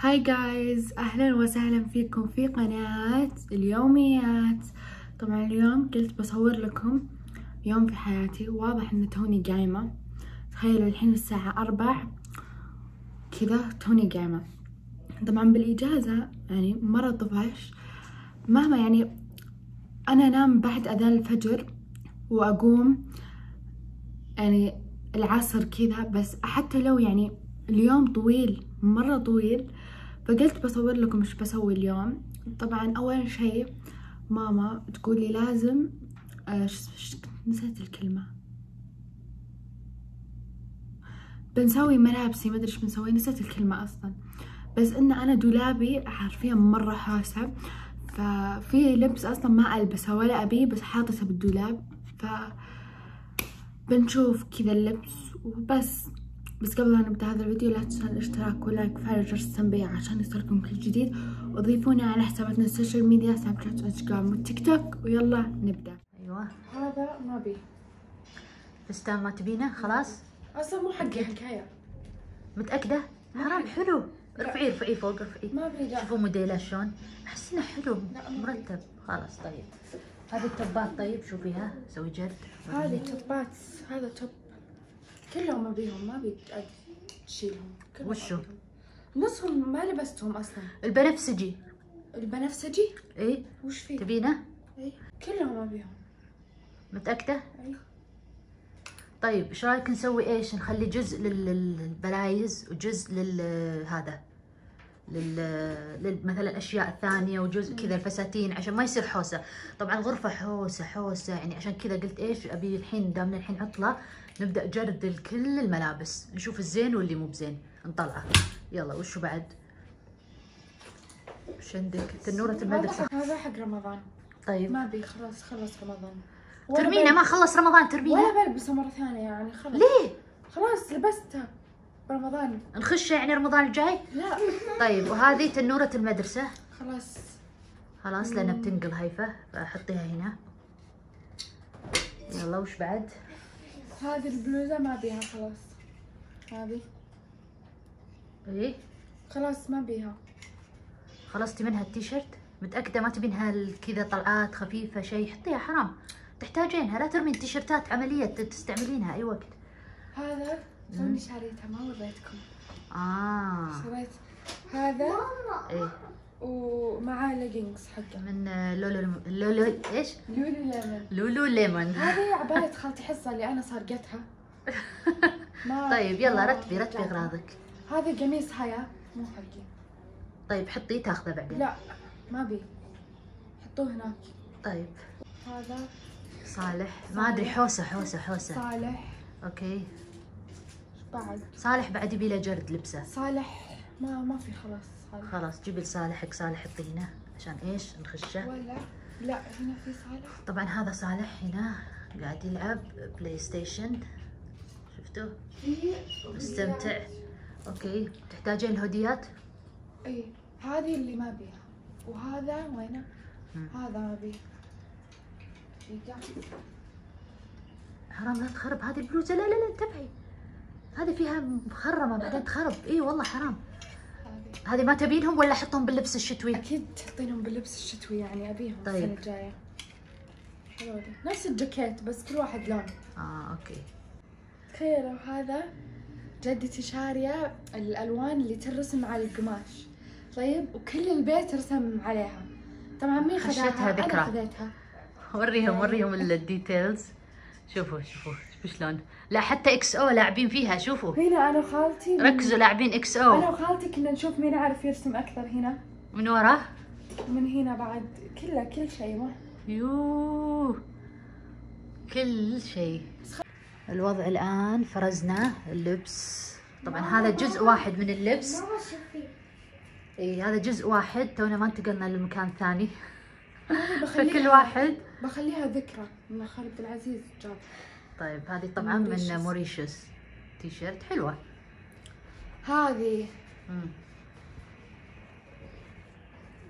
هاي جايز أهلا وسهلا فيكم في قناة اليوميات. طبعا اليوم قلت بصور لكم يوم في حياتي. واضح إن توني قايمة. تخيلوا الحين الساعة أربع كذا توني قايمة. طبعا بالإجازة يعني مرة طفش. مهما يعني أنا أنام بعد أذان الفجر وأقوم يعني العصر كذا بس حتى لو يعني اليوم طويل مرة طويل فقلت بصور لكم إيش بسوي اليوم. طبعا أول شيء ماما تقول لي لازم آه. نسيت الكلمة. بنسوي ملابسي ما أدري إيش بنسوي نسيت الكلمة أصلا. بس إن أنا دولابي حرفيا مرة حاسة. ففي لبس أصلا ما ألبسه ولا أبيه بس حاطته بالدولاب. ف بنشوف كذا اللبس وبس. بس قبل لا نبدأ هذا الفيديو لا تنسوا الاشتراك وال like وفعل جرس التنبيه عشان يصلكم كل جديد. وضيفونا على حساباتنا ال social media سناب شات وانستغرام والتيك توك. ويلا نبدأ. أيوه. هذا ما بي فستان ما تبينه خلاص. أصلا مو حقي حكاية. متأكدة؟ حرام حلو. ارفعيه ارفعيه فوق ارفعيه ما بي لا. شوفوا موديله شلون. أحس إنه حلو ما مرتب. خلاص طيب. هذه التوبات طيب. شوفيها. سوي جرد هذه توبات هذا top. كلهم ما بيهم ما بي تشيلهم كلهم وشو؟ أبيهم. نصهم ما لبستهم أصلا البنفسجي البنفسجي إيه وش فيه؟ تبينه؟ اي كلهم ما بيهم متأكدة؟ اي طيب إيش رايك نسوي إيش نخلي جزء لل- للبلايز وجزء لل هذا لل... لل مثلا الاشياء الثانية وجزء كذا الفساتين عشان ما يصير حوسة. طبعا الغرفة حوسة حوسة. يعني عشان كذا قلت إيش أبي الحين دامنا الحين عطلة نبدأ جرد كل الملابس. نشوف الزين واللي مو بزين. نطلعه. يلا وشو بعد؟ وش عندك؟ تنورة المدرسة. هذا حق رمضان. طيب. ما أبي. خلاص خلص رمضان. ترمينه ما خلص رمضان ترمينه ولا بلبسه مرة ثانية يعني خلاص. ليه؟ خلاص لبسته. برمضان نخش يعني رمضان الجاي؟ لا. طيب وهذه تنورة المدرسة. خلاص. خلاص لأنها بتنقل هيفا فأحطيها هنا. يلا وش بعد؟ هذه البلوزة ما ابيها خلاص. هذه. إيه خلاص ما ابيها خلصتي منها التيشيرت؟ متأكدة ما تبينها كذا طلعات خفيفة شيء؟ حطيها حرام. تحتاجينها لا ترمين تيشيرتات عملية تستعملينها أي وقت. هذا؟ توني شاريتها ما وريتكم. آه. شريت هذا إيه. ومعاه ليجينجز حقه. من لولو لولو إيش؟ lululemon. lululemon. هذه عباية خالتي حصة اللي أنا سارقتها ما طيب يلا رتبي رتبي رجعتها. أغراضك. هذا قميص حياة مو حقي. طيب حطيه تاخذه بعدين. لا ما بي حطوه هناك. طيب. هذا. صالح. ما أدري حوسة حوسة حوسة. صالح. okay. بعد. صالح بعد يبي له جرد لبسه. صالح ما ما في خلاص صالح. خلاص جيبي لصالح حق صالح هنا عشان إيش؟ نخشه. ولا؟ لا هنا في صالح. طبعا هذا صالح هنا قاعد يلعب بلاي ستيشن شفتوا مستمتع. Okay. تحتاجين الهوديات إي هذه اللي ما بيها. وهذا وينه. هذا ما بيه. حرام لا تخرب. هذه البلوزه لا لا لا انتبهي. هذه فيها مخرمة بعدين تخرب. اي والله حرام. هذه ما تبينهم ولا احطهم باللبس الشتوي؟ أكيد تحطينهم باللبس الشتوي يعني أبيهم طيب. السنة الجاية هذول. نفس الجاكيت بس كل واحد لون. آه okay. تخيلوا هذا جدتي شارية الألوان اللي ترسم على القماش. طيب وكل البيت رسم عليها. طبعا مين خذاها؟ خشيتها ذكرى. أنا خذيتها. وريهم وريهم ال details شوفوا شوفوا. شلون؟ لا حتى XO لاعبين فيها شوفوا. هنا أنا وخالتي من- ركزوا لاعبين XO. وخالتي كنا نشوف مين يعرف يرسم أكثر هنا. من وراه ومن هنا بعد. كله كل شيء ما يوه. كل شيء. الوضع الآن فرزنا اللبس. طبعا هذا جزء واحد من اللبس. إي هذا جزء واحد. تونا ما انتقلنا لمكان ثاني. فكل واحد. بخليها ذكرى. من خالد العزيز جاب. طيب هذه طبعا من موريشيوس. موريشيوس تي شيرت حلوة. هذه. مم.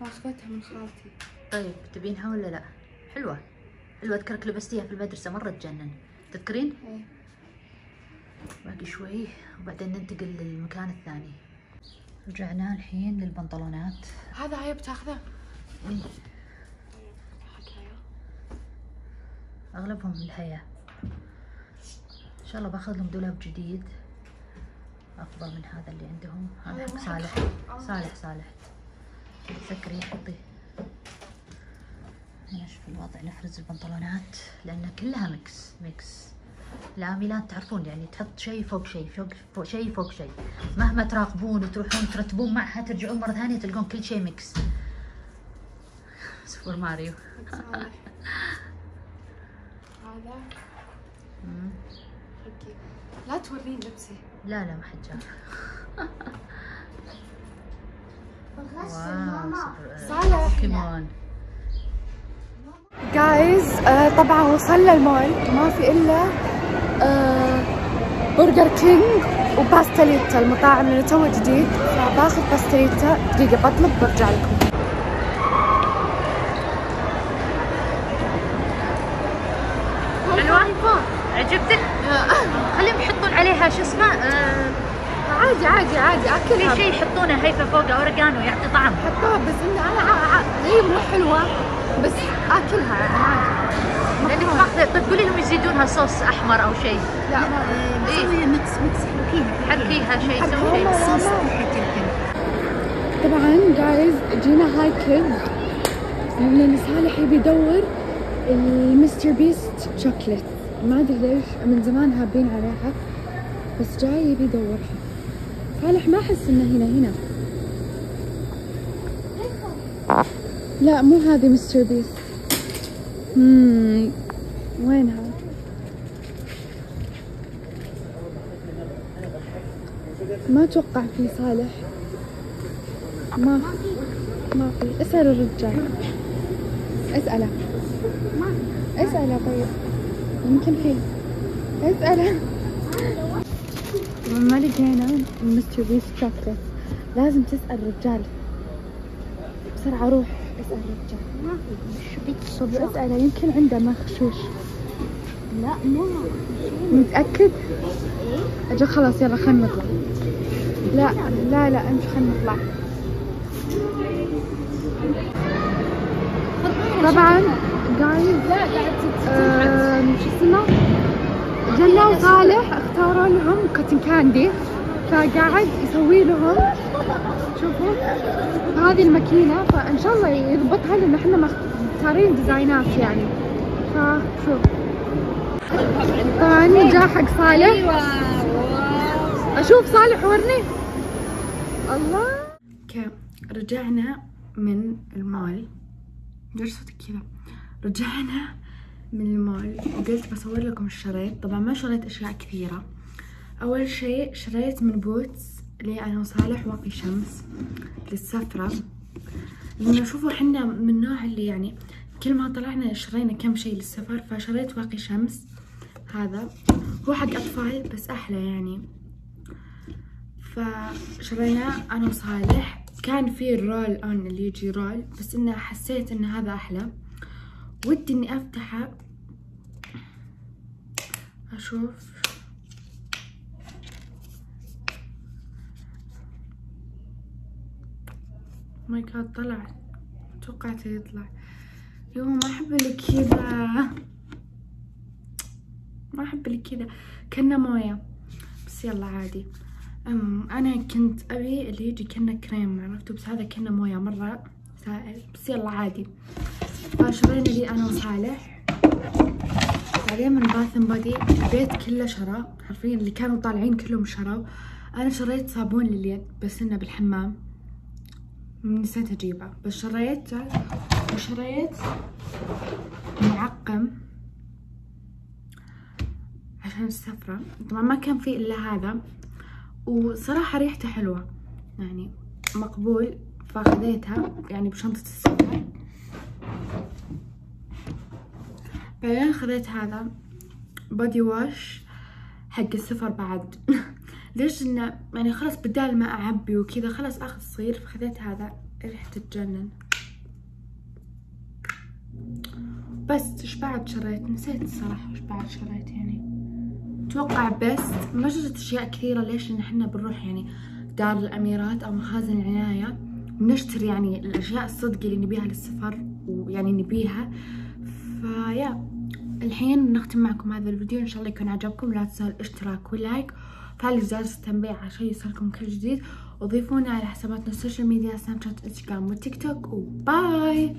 ماخذتها من خالتي. طيب تبينها ولا لا؟ حلوة. حلوة أذكرك لبستيها في المدرسة مرة تجنن. تذكرين؟ إيه. باقي شوي وبعدين ننتقل للمكان الثاني. رجعنا الحين للبنطلونات. هذا هاي بتاخذه إيه. أغلبهم ان شاء الله باخذ لهم دولاب جديد. أفضل من هذا اللي عندهم. هذا حق صالح. صالح صالح. سكري حطي هنا شوف الوضع نفرز البنطلونات لأن كلها mix mix. العاملات تعرفون يعني تحط شيء فوق شيء فوق, فوق شيء فوق شيء. مهما تراقبون وتروحون ترتبون معها ترجعون مرة ثانية تلقون كل شيء mix. سوبر ماريو. هذا. حقي لا تورين لبسي. لا لا ما حد سوبر- صالح. بوكيمون. جايز آه طبعا وصلنا المول. ما في إلا آه برجر كينج وباستاليتا المطاعم اللي تو جديد. فباخذ باستاليتا دقيقة بطلب برجع لكم. عجبتك؟ خليهم يحطون عليها شو اسمه؟ آه، عادي عادي عادي في اكلها شيء يحطونه هيفا فوق أوريجانو يعطي طعم. حطوها بس ان أنا هي مو حلوة بس اكلها يعني عادي لانك ماخذه طيب قولي لهم يزيدونها صوص أحمر أو شيء. لا ما إيه. ميكس ميكس حركيها حركيها شيء سوي. شيء. صوص طبعا جايز جينا هايكل لأن صالح يبي يدور المستر بيست شوكليت ما أدري ليش من زمان هابين عليها بس جاي يبي يدورها. صالح ما أحس إنه هنا هنا. لا مو هذه مستر بيست. وينها؟ ما أتوقع في صالح. ما ما في. اسأل الرجال. اسأله. اسأله طيب. يمكن في اسأله ما لقينا مستر بيس شوكليت لازم تسأل الرجال. بسرعة روح اسأل الرجال. ما في طب اسأله يمكن عنده مخشوش لا مو متأكد؟ أجل خلاص يلا خلينا نطلع. لا لا لا امشي خلينا نطلع. طبعا جايز شو اسمه؟ جنة وصالح اختاروا لهم كوتن كاندي فقاعد يسوي لهم شوفوا هذه الماكينة فإن شاء الله يضبطها لأن إحنا مختارين ديزاينات يعني. فشوف طبعا جاء حق صالح. أشوف صالح ورني. الله. okay رجعنا من المول ليش صوتك كذا. رجعنا من المول وقلت بصور لكم الشريط. طبعا ما شريت أشياء كثيرة. أول شيء شريت من بوتس لي أنا وصالح واقي شمس للسفرة. لأنه شوفوا حنا من النوع اللي يعني كل ما طلعنا شرينا كم شيء للسفر فشريت واقي شمس هذا. هو حق أطفال بس أحلى يعني. فشريناه أنا وصالح. كان في الرول أون اللي يجي رول بس إنه حسيت إن هذا أحلى. ودي إني أفتحه أشوف. my God طلع. توقعته يطلع. يو ما أحب اللي كذا ما أحب اللي كذا كنا موية. بس يلا عادي. أم أنا كنت أبي اللي يجي كنا كريم عرفتوا؟ بس هذا كنا موية مرة. سائل بس يلا عادي. فشرينا لي أنا وصالح بعدين من باث بودي البيت كله شرى حرفيا اللي كانوا طالعين كلهم شروا أنا شريت صابون لليد بس إنه بالحمام. نسيت أجيبه. بس شريته وشريت معقم عشان السفرة. طبعا ما كان فيه إلا هذا. وصراحة ريحته حلوة. يعني مقبول. فاخذيتها يعني بشنطة السفر بعدين خذيت هذا بودي واش حق السفر بعد. ليش؟ انه يعني خلاص بدال ما أعبي وكذا خلاص أخذ صغير فخذيت هذا ريحته تجنن بس إيش بعد شريت؟ نسيت الصراحة إيش بعد شريت يعني. أتوقع بس ما شريت أشياء كثيرة ليش لأن إحنا بنروح يعني دار الأميرات أو مخازن العناية ونشتري يعني الأشياء الصدق اللي نبيها للسفر ويعني نبيها. فيا الحين نختم معكم هذا الفيديو. إن شاء الله يكون عجبكم. لا تنسوا الاشتراك وال like. وفعلوا جرس التنبيه عشان يوصلكم كل جديد. وضيفونا على حساباتنا ال social media سناب شات انستغرام وتيك توك و bye!